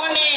Morning.